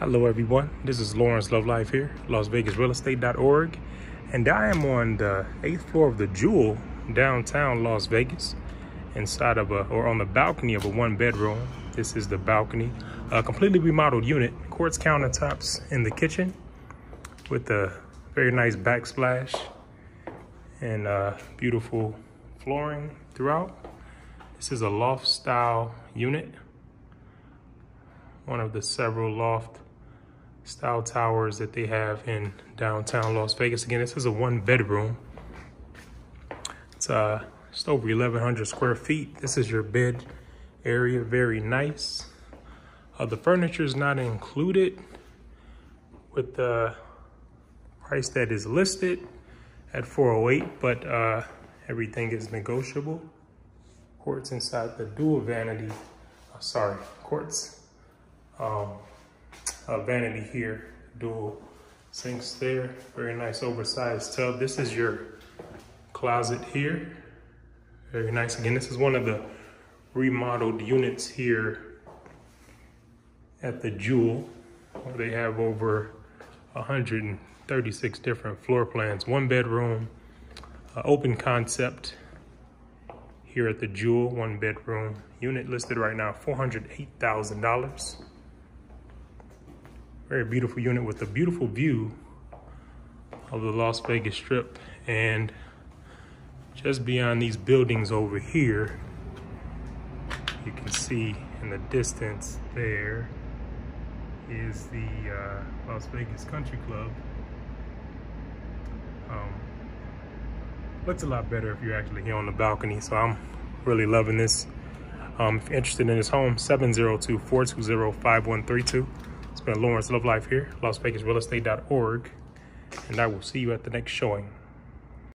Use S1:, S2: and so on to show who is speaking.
S1: Hello everyone, this is Laurence Lovelife here, LasVegasRealEstate.org, and I am on the eighth floor of the Juhl, downtown Las Vegas, inside of a, or on the balcony of a one bedroom. This is the balcony, a completely remodeled unit, quartz countertops in the kitchen with a very nice backsplash and uh, beautiful flooring throughout. This is a loft style unit, one of the several loft style towers that they have in downtown Las Vegas. Again, this is a one bedroom. It's uh, just over 1,100 square feet. This is your bed area, very nice. Uh, the furniture is not included with the price that is listed at 408, but uh, everything is negotiable. Quartz inside the dual vanity, uh, sorry, quartz um, uh, vanity here, dual sinks there. Very nice oversized tub. This is your closet here. Very nice. Again, this is one of the remodeled units here at the Juhl. Where they have over 136 different floor plans. One bedroom, uh, open concept here at the Juhl, one bedroom unit listed right now, $408,000. Very beautiful unit with a beautiful view of the Las Vegas Strip. And just beyond these buildings over here, you can see in the distance there is the uh, Las Vegas Country Club. Um, looks a lot better if you're actually here on the balcony, so I'm really loving this. Um, if you're interested in this home, 702-420-5132. Been Laurence Lovelife here, LasVegasRealEstate.org, and I will see you at the next showing.